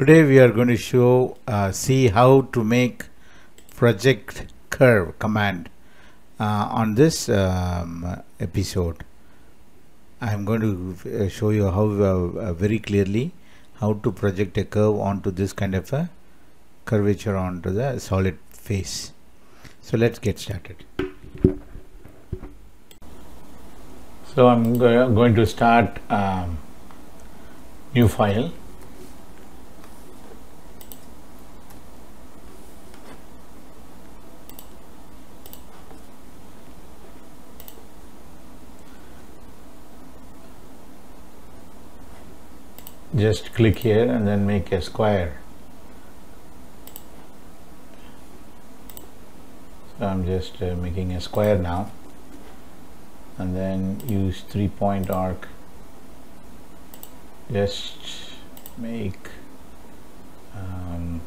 Today we are going to show uh, see how to make project curve command uh, on this um, episode. I am going to uh, show you how uh, uh, very clearly how to project a curve onto this kind of a curvature onto the solid face. So let's get started. So I'm go going to start um, new file just click here and then make a square. So I'm just uh, making a square now. And then use three point arc. Just make um,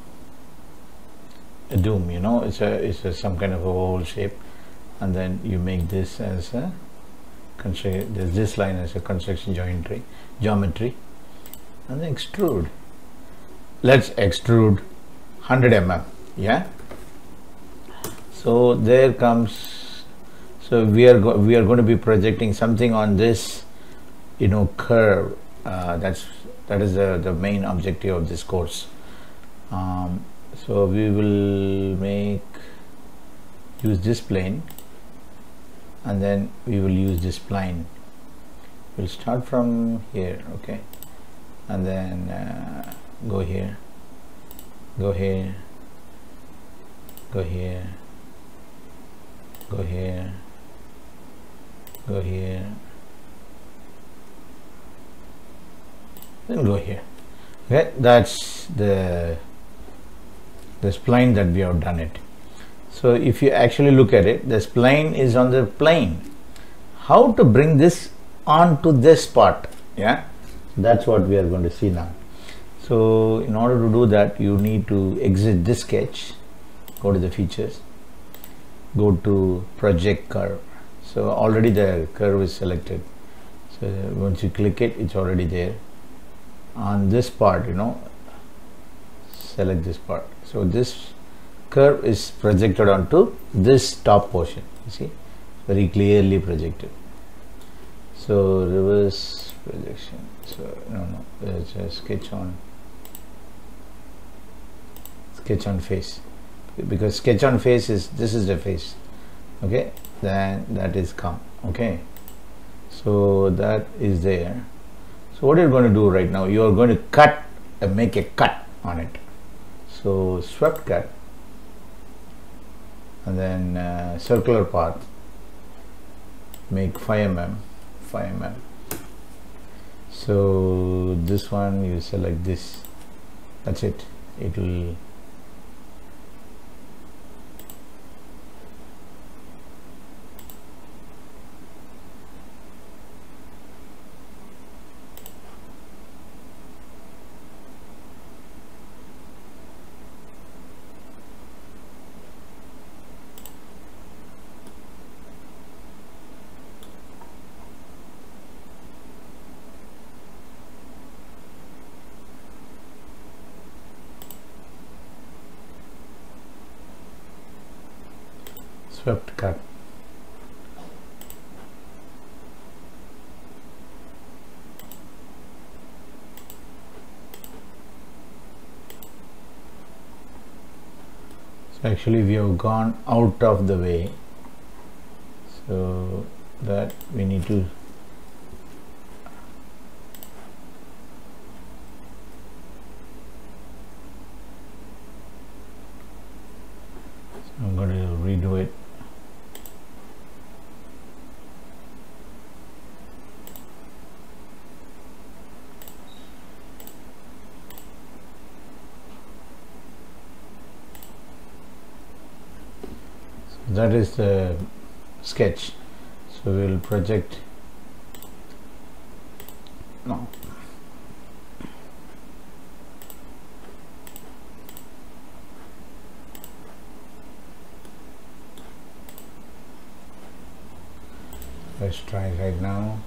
a dome you know? It's a it's a, some kind of a oval shape. And then you make this as a construct this line as a construction geometry geometry and then extrude. Let's extrude 100 mm yeah? So there comes so we are we are going to be projecting something on this you know curve uh, that's that is the, the main objective of this course. Um, so we will make use this plane and then we will use this plane we'll start from here okay and then uh, go here. Go here. Go here. Go here. Go here. Then go here. Okay that's the the spline that we have done it. So if you actually look at it the spline is on the plane. How to bring this onto this part? Yeah that's what we are going to see now. So in order to do that you need to exit this sketch go to the features go to project curve. So already the curve is selected. So once you click it it's already there. On this part you know select this part. So this curve is projected onto this top portion you see? Very clearly projected so reverse projection. So no no it's a sketch on sketch on face. Because sketch on face is this is the face okay? Then that is come okay? So that is there. So what you're going to do right now you are going to cut and make a cut on it. So swept cut. And then uh, circular path. Make 5 mm 5 mm so this one you select this. That's it. It will swept so actually we have gone out of the way. So that we need to so I'm going to redo it that is the sketch. So we will project. No. Let's try right now